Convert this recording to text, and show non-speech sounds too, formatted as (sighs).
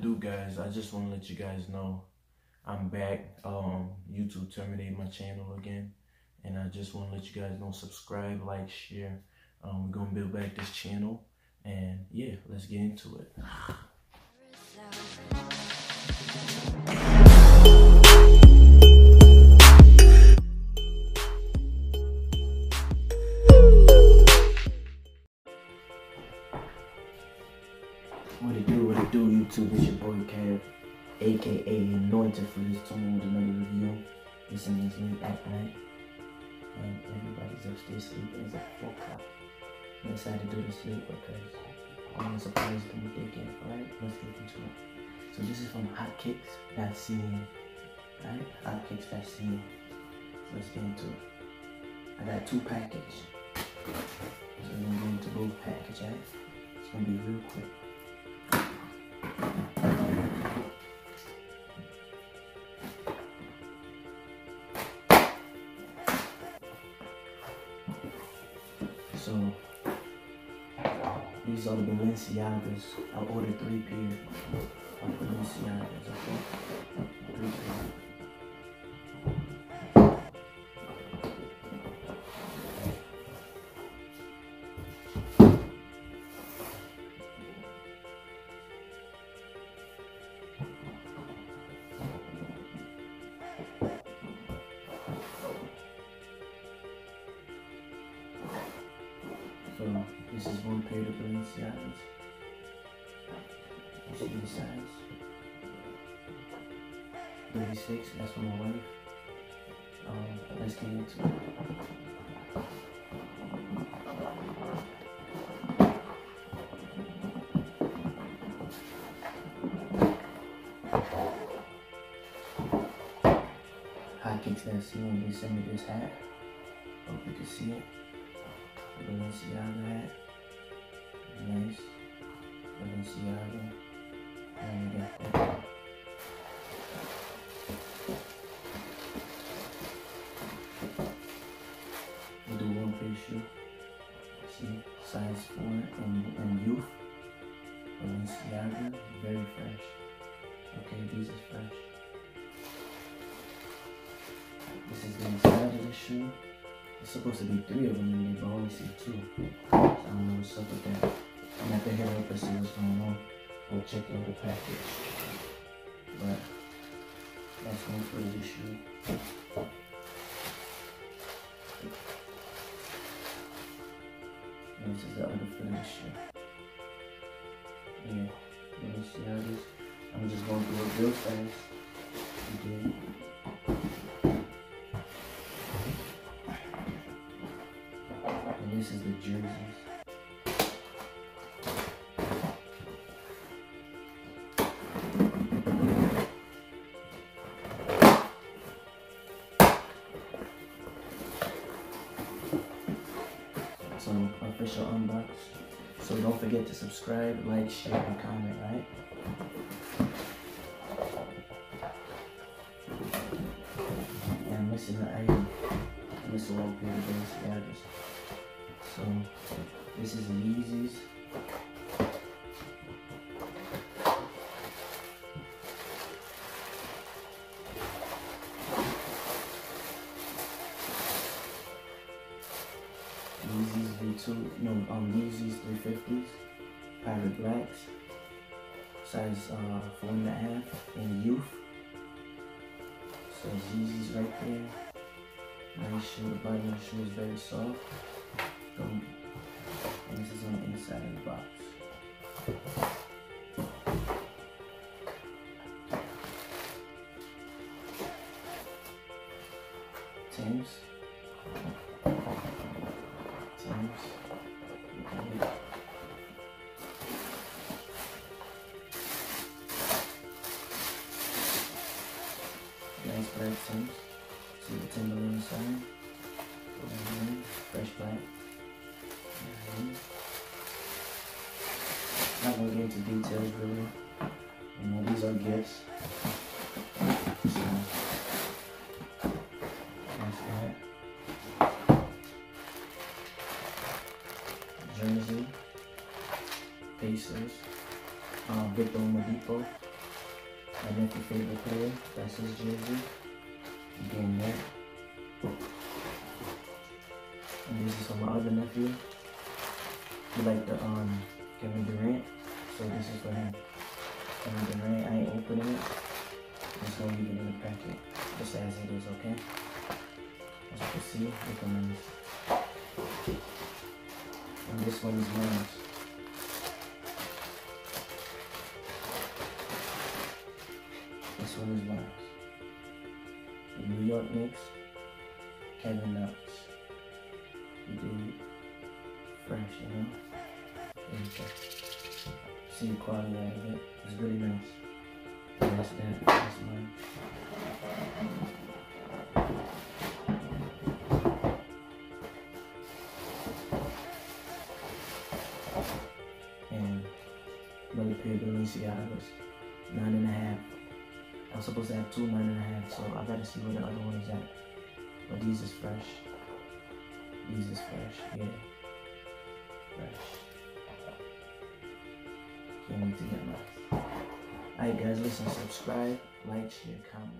it do, guys? I just want to let you guys know I'm back. Um, YouTube terminated my channel again, and I just want to let you guys know subscribe, like, share. Um, we're gonna build back this channel, and yeah, let's get into it. (sighs) aka Anointed for this time with another review. This is late at night, and everybody's upstairs sleeping. It's a 4 o'clock. I decided to do this late because I'm surprised at what they get. Alright, let's get into it. So this is from hotcakes.ca. Alright, hotcakes.ca. So let's get into it. I got two packages. So we're gonna into both packages, alright? It's gonna be real quick. These are the Balenciagas. I ordered three pair of Balenciagas. Okay, three pair. So this is one pair of Balenciagas. You see the size? 36, that's for my wife. Um, let's get into it. Hotcakes that see and they sent me this hat. Hope you can see it. Balenciaga hat. Nice. Balenciaga. And we got that. We do one pair shoe. See, size four and, and youth. Balenciaga, very fresh. Okay, these is fresh. This is the inside of the shoe. It's supposed to be three of them in there, but I only see two. So I don't know what's up with that. I'm gonna have to hit up and see what's going on. We'll check the package. But that's one for the. And this is the other shoe. Yeah, let me see how this. I'm just going through it real fast. Okay. Is the jerseys. So official unbox. So don't forget to subscribe, like, share, and comment, right? Yeah, I'm missing the item. I'm missing one pair of Balenciagas. So this is Yeezys. Yeezys V2, no, um, Yeezys 350s, Pirate Blacks, size uh, four and a half, and youth. So Yeezys right there. Nice shoe, the bottom of the shoe is very soft. Tim's. Tim's. Nice black Tim's. See the Timberland sign. Fresh black. Mhm. Not gonna get into details really. You know, these are gifts. So, that's that. Jersey. Pacers. Uh, Victor Oladipo. And if your favorite player, that's his jersey. Getting that. And this is for my other nephew. He like the um Kevin Durant. So this is for him. Kevin Durant, I ain't opening it. Just gonna leave it in the packet. Just as it is, okay? As you can see, look at this. And this one is mine. This one is mine. The New York Knicks, Kevin Knox. You do fresh, you know? See the quality out of it. It's really nice. And that's that. That's mine. And another pair of Balenciagas, nine and a half. I was supposed to have two nine and a half, so I gotta see where the other one is at. But these is fresh. These is fresh, yeah. Fresh. Alright guys, listen, subscribe, like, share, comment.